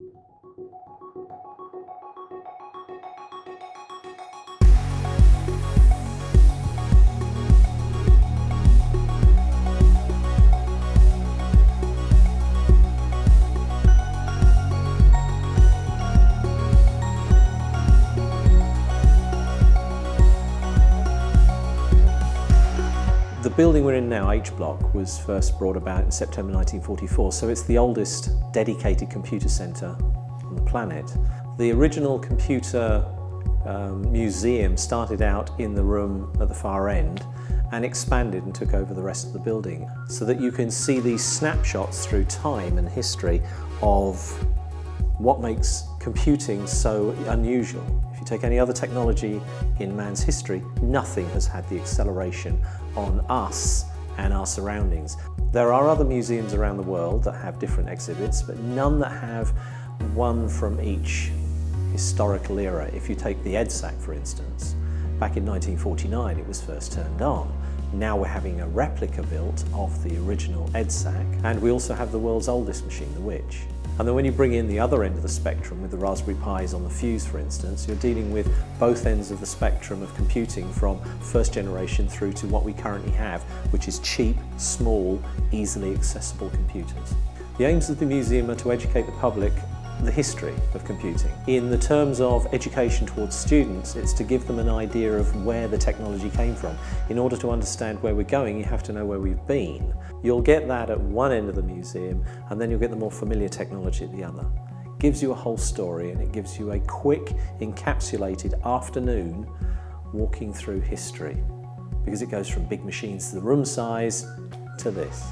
you The building we're in now, H Block, was first brought about in September 1944, so it's the oldest dedicated computer centre on the planet. The original computer um, museum started out in the room at the far end and expanded and took over the rest of the building so that you can see these snapshots through time and history of what makes computing so unusual. If you take any other technology in man's history, nothing has had the acceleration on us and our surroundings. There are other museums around the world that have different exhibits, but none that have one from each historical era. If you take the EDSAC, for instance, back in 1949 it was first turned on. Now we're having a replica built of the original EDSAC, and we also have the world's oldest machine, the WITCH. And then when you bring in the other end of the spectrum with the Raspberry Pis on the fuse, for instance, you're dealing with both ends of the spectrum of computing from first generation through to what we currently have, which is cheap, small, easily accessible computers. The aims of the museum are to educate the public the history of computing. In the terms of education towards students, it's to give them an idea of where the technology came from. In order to understand where we're going, you have to know where we've been. You'll get that at one end of the museum, and then you'll get the more familiar technology at the other. Gives you a whole story, and it gives you a quick, encapsulated afternoon walking through history, because it goes from big machines to the room size to this.